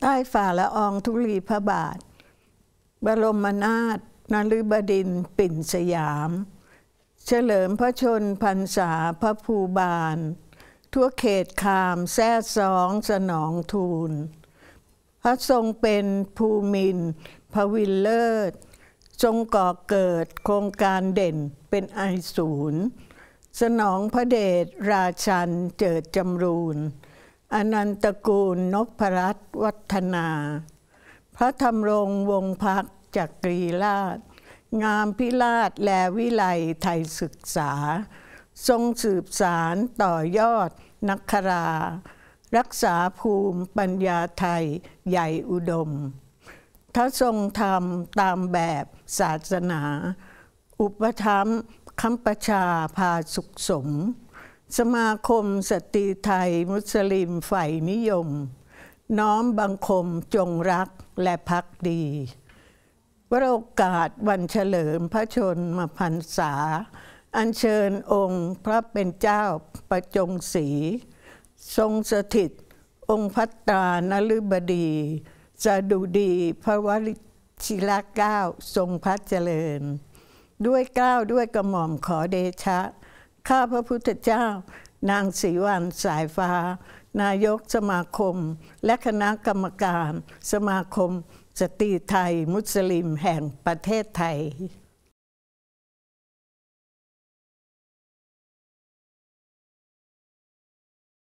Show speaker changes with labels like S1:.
S1: ใต้ฝ่าละอองธุลีพระบาท บรมนาถนฤบดินปิ่นสยาม เฉลิมพระชนพรรษาพระภูบาล ทั่วเขตคามแท้สองสนองทูล พระทรงเป็นภูมินพวินเลิศ ทรงก่อเกิดโครงการเด่นเป็นไอศูนย์สนองพระเดชราชันเจิดจำรูน อนันตกูลนพรัตน์วัฒนา พระธรรมรงวงพักจักรีราช งามพิราชแลวิไลไทยศึกษา ทรงสืบสารต่อยอดนักครา รักษาภูมิปัญญาไทยใหญ่อุดมถ้าทรงธรรมตามแบบศาสนา อุปถัมภ์คัมปชาพาสุขสม สมาคมสตรีไทย มุสลิมฝ่ายนิยม น้อมบังคมจงรักและพักดีวโรกาสวันเฉลิมพระชนมพรรษา อัญเชิญองค์พระเป็นเจ้าประจงศรีทรงสถิต องค์พัตตานฤบดีจะดูดีพระวริชิลเก้าทรงพระเจริญ ด้วยเกล้าวด้วยกระหม่อมขอเดชะ ข้าพระพุทธเจ้า นางศรีวันสายฟ้า นายกสมาคม และคณะกรรมการ สมาคม สตรีไทย มุสลิมแห่งประเทศไทย